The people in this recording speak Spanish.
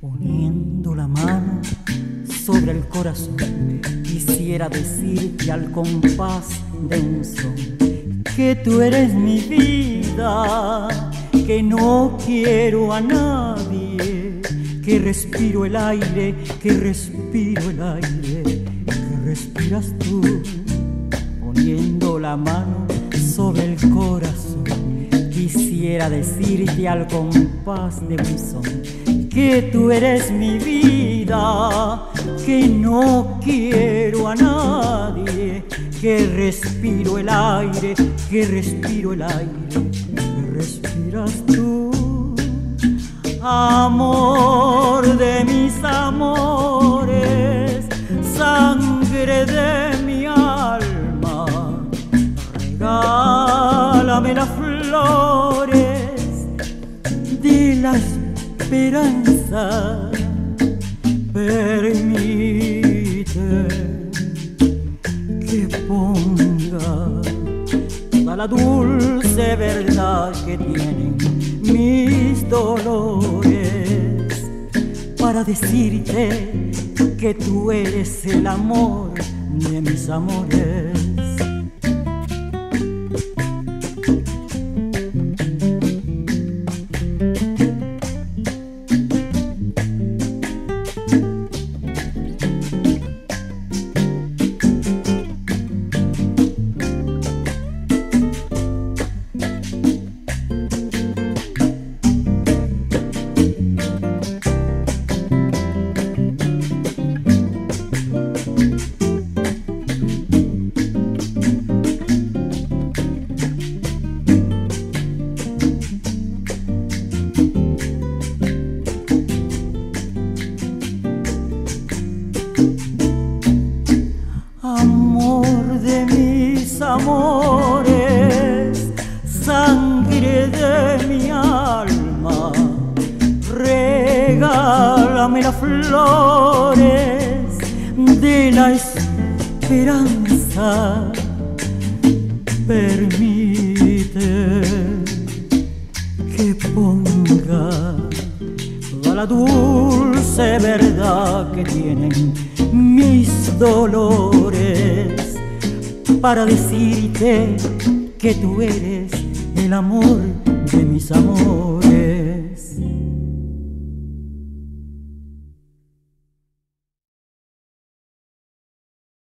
Poniendo la mano sobre el corazón, quisiera decirte al compás de un son que tú eres mi vida, que no quiero a nadie, que respiro el aire, que respiro el aire, que respiras tú, poniendo la mano sobre el corazón. Quisiera decirte al compás de un son que tú eres mi vida, que no quiero a nadie, que respiro el aire, que respiro el aire, que respiras tú. Amor de mi alma, regálame las flores de la esperanza. Permite que ponga toda la dulce verdad que tienen mis dolores para decirte que tú eres el amor de mis amores. Amores, sangre de mi alma, regálame las flores de la esperanza. Permite que ponga toda la dulce verdad que tienen mis dolores para decirte que tú eres el amor de mis amores.